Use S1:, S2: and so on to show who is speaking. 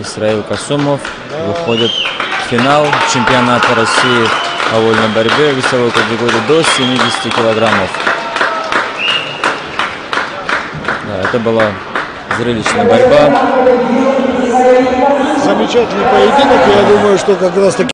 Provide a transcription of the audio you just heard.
S1: Исраил Касумов выходит в финал чемпионата России по вольной борьбе в весовой категории до 70 килограммов. Да, это была зрелищная борьба.
S2: Замечательный поединок. Я думаю, что как раз таки